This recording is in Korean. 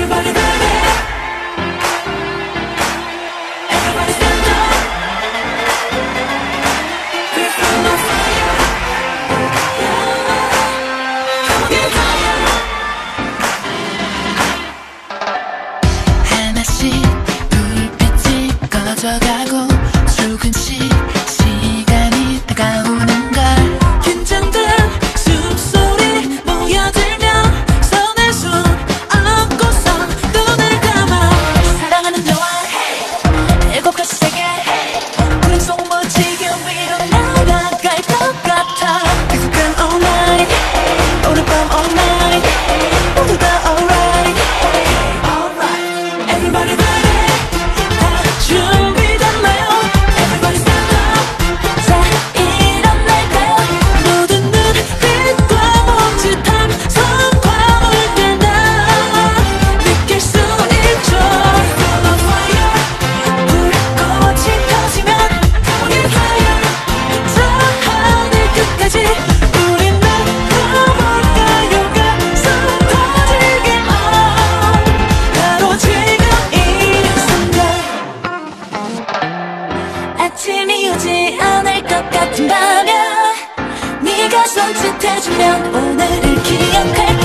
everybody 바뀌지 않을 것 같은 밤에 네가 손짓해주면 오늘을 기억할